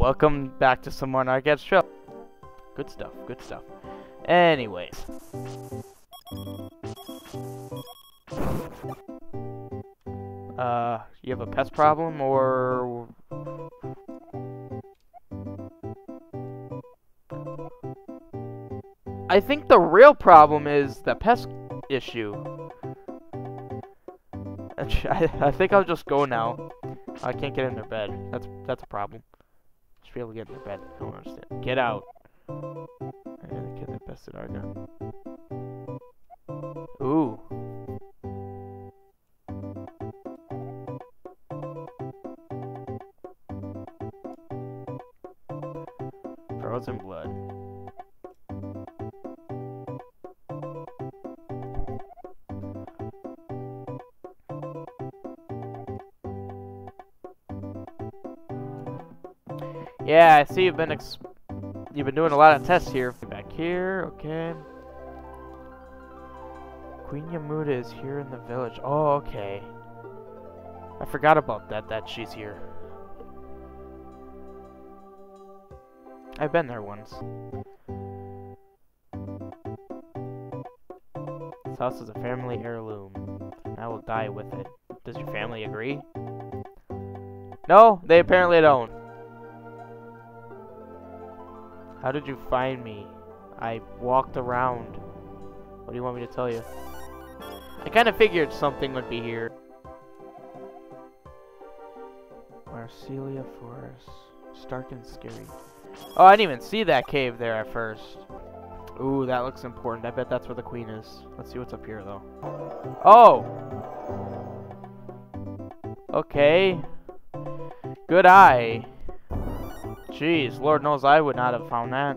Welcome back to some more Nargad's Show. Good stuff, good stuff. Anyways. Uh, you have a pest problem or... I think the real problem is the pest issue. I, think I'll just go now. I can't get in their bed. That's that's a problem. Should be able to get in their bed. I don't understand. Get out. I gotta get that bested argon. Ooh. Yeah, I see you've been you've been doing a lot of tests here. Back here, okay. Queen Yamuda is here in the village. Oh, okay. I forgot about that, that she's here. I've been there once. This house is a family heirloom. I will die with it. Does your family agree? No, they apparently don't. How did you find me? I walked around. What do you want me to tell you? I kind of figured something would be here. Marcelia Forest. Stark and scary. Oh, I didn't even see that cave there at first. Ooh, that looks important. I bet that's where the queen is. Let's see what's up here, though. Oh! Okay. Good eye. Jeez, Lord knows I would not have found that.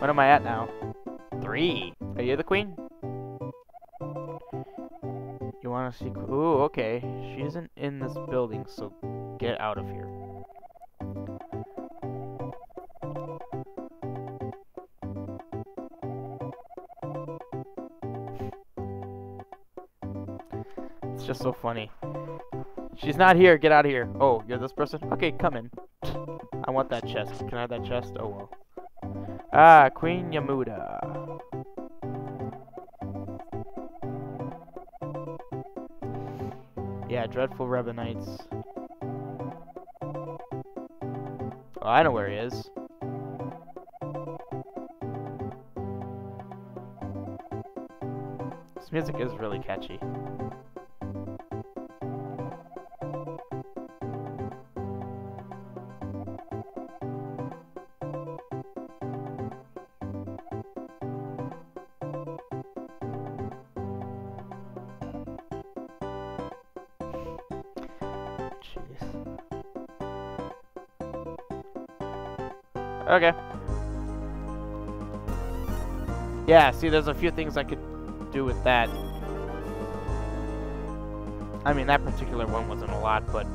What am I at now? Three. Are you the queen? You want to see? Ooh, okay. She isn't in this building, so get out of here. It's just so funny. She's not here. Get out of here. Oh, you're this person? Okay, come in. Want that chest. Can I have that chest? Oh, well. Ah, Queen Yamuda. Yeah, Dreadful Rebonites. Oh, I know where he is. This music is really catchy. Yeah, see, there's a few things I could do with that. I mean, that particular one wasn't a lot, but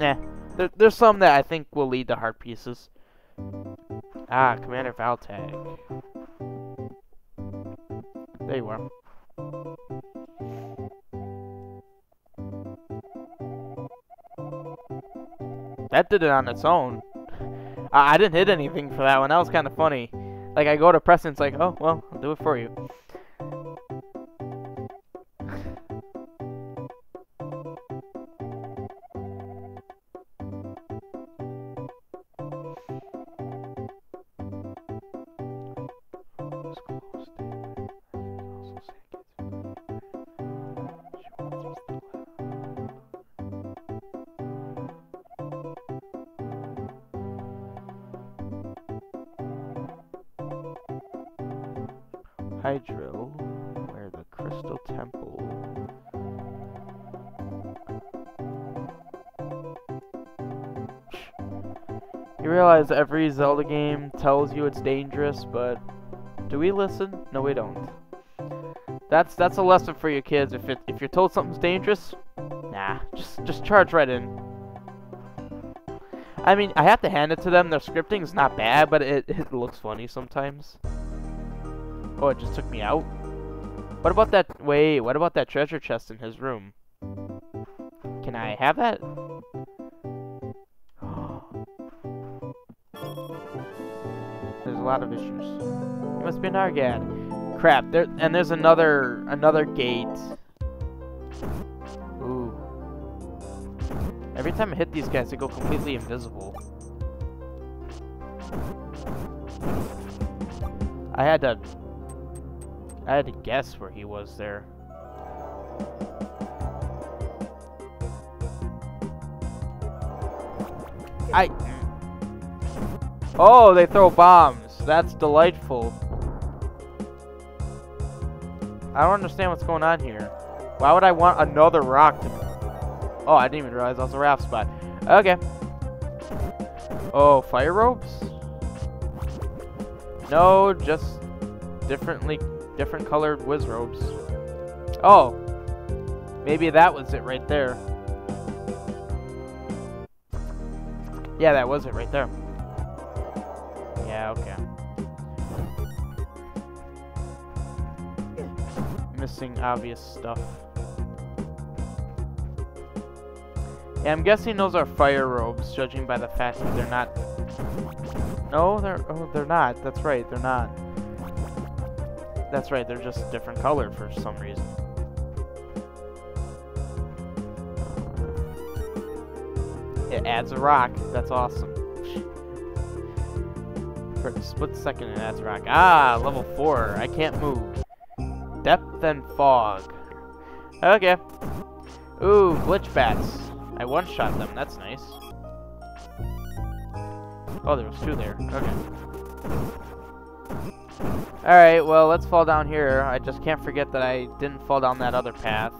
Nah. There, there's some that I think will lead to heart pieces. Ah, Commander Valtag. There you are. That did it on its own. I, I didn't hit anything for that one. That was kind of funny. Like, I go to press and it's like, oh, well, I'll do it for you. Hydro, where the Crystal Temple. You realize every Zelda game tells you it's dangerous, but do we listen? No, we don't. That's that's a lesson for you kids. If it if you're told something's dangerous, nah, just just charge right in. I mean, I have to hand it to them. Their scripting is not bad, but it, it looks funny sometimes. Oh, it just took me out? What about that... Wait, what about that treasure chest in his room? Can I have that? There's a lot of issues. It must be an Argad. Crap, there and there's another another gate. Ooh. Every time I hit these guys, they go completely invisible. I had to I had to guess where he was there. I... Oh, they throw bombs. That's delightful. I don't understand what's going on here. Why would I want another rock to... Oh, I didn't even realize that was a raft spot. Okay. Oh, fire ropes? No, just differently different colored Wizzrobes. Oh, maybe that was it right there. Yeah, that was it right there. Yeah, okay. Missing obvious stuff. Yeah, I'm guessing those are fire robes, judging by the fact that they're not... No, they're... Oh, they're not. That's right, they're not. That's right, they're just a different color for some reason. It adds a rock. That's awesome. For a split second, it adds a rock. Ah, level 4. I can't move. Depth and fog. Okay. Ooh, glitch bats. I one-shot them. That's nice. Oh, there was two there. Okay. Alright, well, let's fall down here. I just can't forget that I didn't fall down that other path.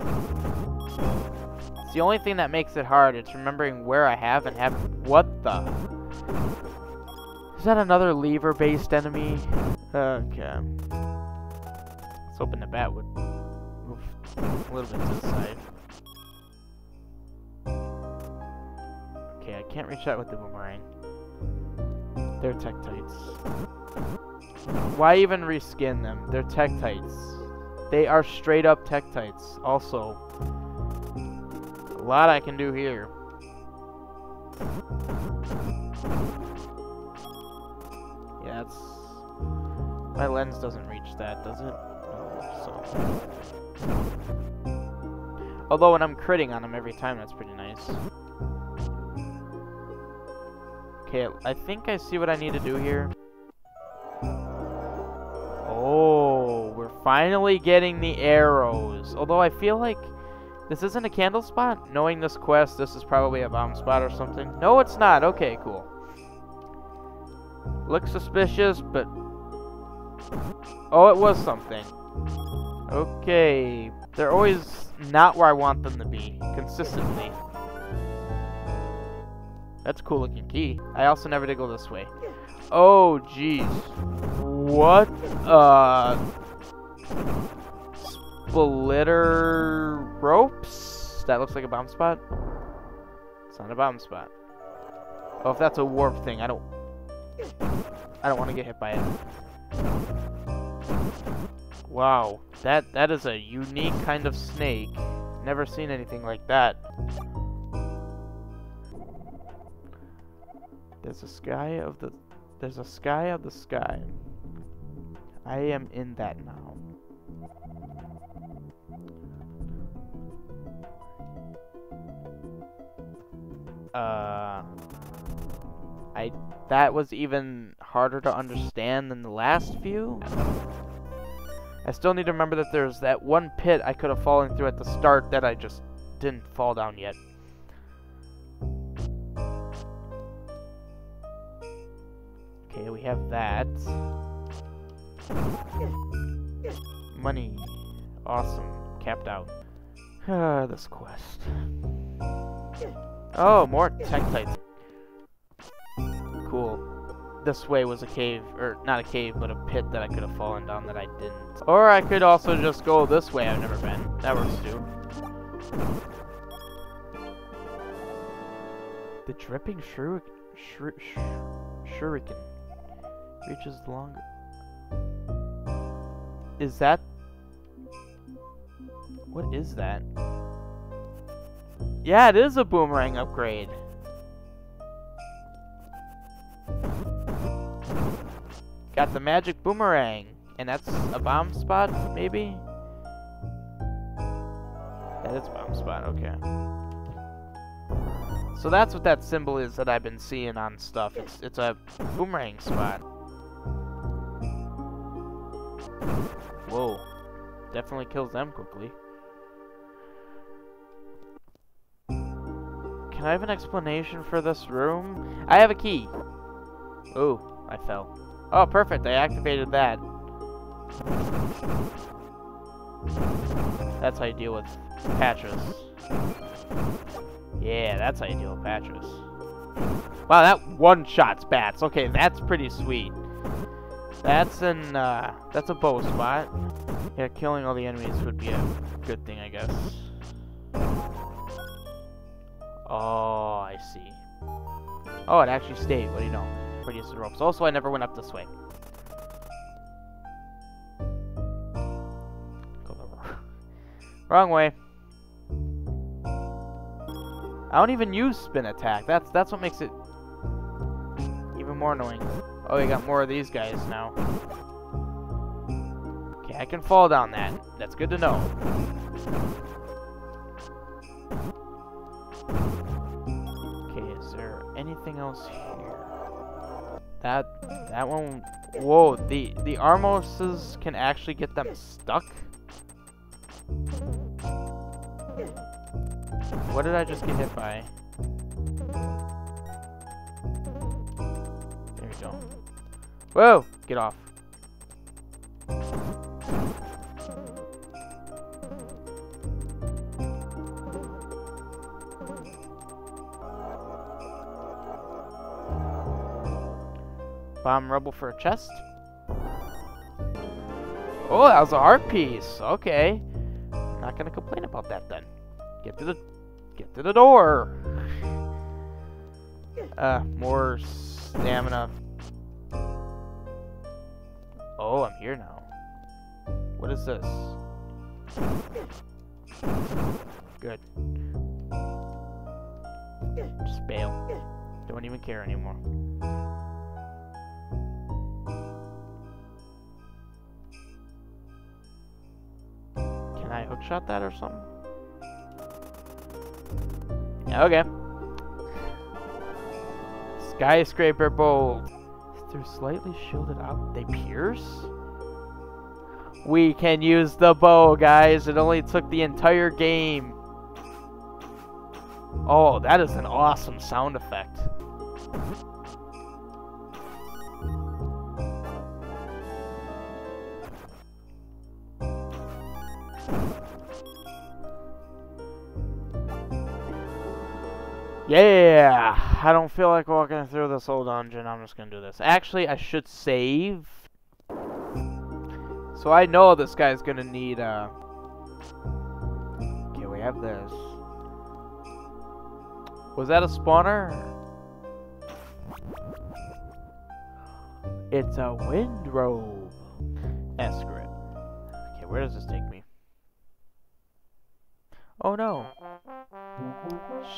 It's the only thing that makes it hard. It's remembering where I have and haven't... What the... Is that another lever-based enemy? Okay. Let's hoping the bat would move a little bit to the side. Okay, I can't reach that with the boomerang. They're Tektites. Why even reskin them? They're Tektites. They are straight up Tektites. Also, a lot I can do here. Yeah, it's... My lens doesn't reach that, does it? so... Although when I'm critting on them every time, that's pretty nice. Okay, I think I see what I need to do here. Finally getting the arrows. Although I feel like this isn't a candle spot. Knowing this quest, this is probably a bomb spot or something. No, it's not. Okay, cool. Looks suspicious, but... Oh, it was something. Okay. They're always not where I want them to be. Consistently. That's a cool looking key. I also never did go this way. Oh, jeez. What? Uh... Splitter ropes? That looks like a bomb spot. It's not a bomb spot. Oh, if that's a warp thing, I don't... I don't want to get hit by it. Wow, that that is a unique kind of snake. Never seen anything like that. There's a sky of the there's a sky of the sky. I am in that now. Uh I that was even harder to understand than the last few. I still need to remember that there's that one pit I could have fallen through at the start that I just didn't fall down yet. Okay, we have that. Money. Awesome. Capped out. Ah, this quest. Oh, more Tektites. Cool. This way was a cave, or not a cave, but a pit that I could have fallen down that I didn't. Or I could also just go this way I've never been. That works too. The dripping shuriken, shur shuriken reaches longer. Is that... What is that? Yeah, it is a boomerang upgrade. Got the magic boomerang. And that's a bomb spot, maybe? That is bomb spot, okay. So that's what that symbol is that I've been seeing on stuff. It's it's a boomerang spot. Whoa. Definitely kills them quickly. I have an explanation for this room? I have a key. Oh, I fell. Oh, perfect. I activated that. That's how you deal with Patras. Yeah, that's how you deal with Patras. Wow, that one-shots bats. Okay, that's pretty sweet. That's an, uh, that's a bow spot. Yeah, killing all the enemies would be a good thing, I guess. Oh, I see. Oh, it actually stayed. What do you know? Produce the ropes. Also, I never went up this way. Wrong way. I don't even use spin attack. That's that's what makes it even more annoying. Oh, you got more of these guys now. Okay, I can fall down that. That's good to know. Anything else here? That that one whoa, the the Armoses can actually get them stuck? What did I just get hit by? There we go. Whoa! Get off. Bomb rubble for a chest. Oh, that was a heart piece. Okay. Not gonna complain about that then. Get to the get to the door. Uh, more stamina. Oh, I'm here now. What is this? Good. Just bail. Don't even care anymore. Hookshot that or something? Okay. Skyscraper bolt. They're slightly shielded out. They pierce? We can use the bow, guys. It only took the entire game. Oh, that is an awesome sound effect. Yeah! I don't feel like walking through this whole dungeon. I'm just gonna do this. Actually, I should save. So I know this guy's gonna need, uh... Okay, we have this. Was that a spawner? It's a wind robe. Escrit. Okay, where does this take me? Oh no.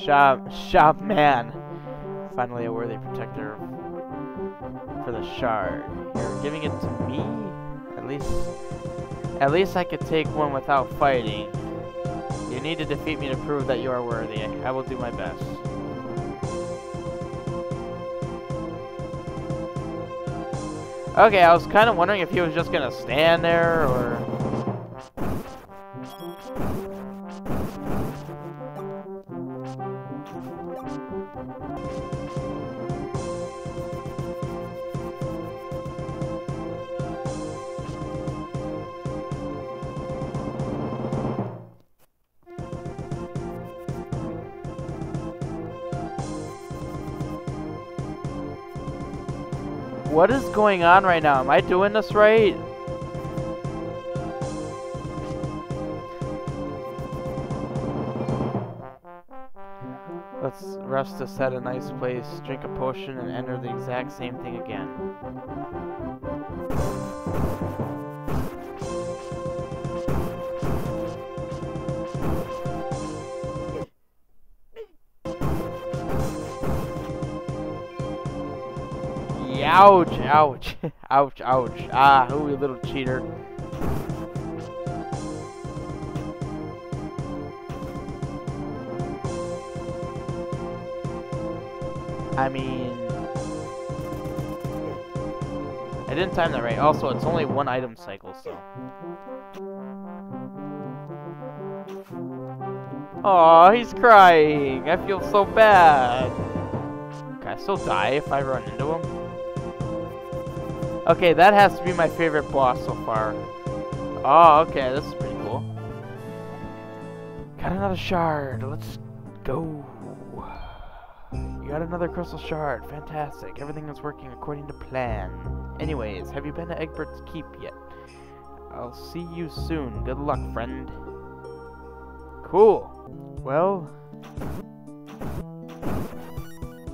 Shop, Sha-Man. Finally a worthy protector for the shard. You're giving it to me? At least, at least I could take one without fighting. You need to defeat me to prove that you are worthy. I will do my best. Okay, I was kind of wondering if he was just gonna stand there, or... What is going on right now? Am I doing this right? Rest us at a nice place, drink a potion, and enter the exact same thing again. Ouch, ouch, ouch, ouch. Ah, ooh, you little cheater. I mean... I didn't time that right. Also, it's only one item cycle, so... Oh, he's crying. I feel so bad. Can I still die if I run into him? Okay, that has to be my favorite boss so far. Oh, okay, this is pretty cool. Got another shard. Let's go. You got another crystal shard. Fantastic. Everything is working according to plan. Anyways, have you been to Egbert's Keep yet? I'll see you soon. Good luck, friend. Cool. Well...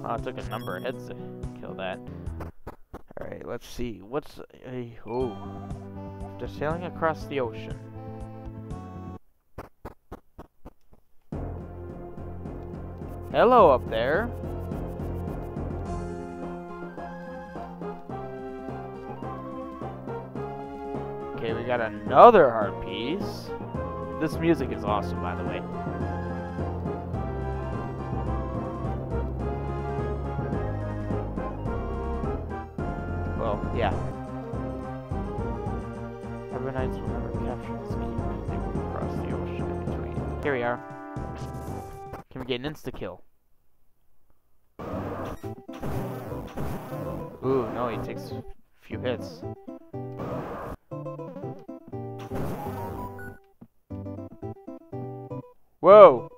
Oh, it took a number of hits to kill that. Alright, let's see. What's a... Oh. After sailing across the ocean. Hello up there. We got another heart piece. This music is awesome, by the way. Well, yeah. Urbanites will never capture this game. They will cross the ocean in between. Here we are. Can we get an insta-kill? Ooh, no, he takes a few hits. Whoa!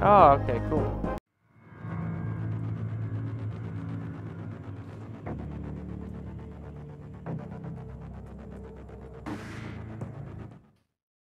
Oh, okay, cool.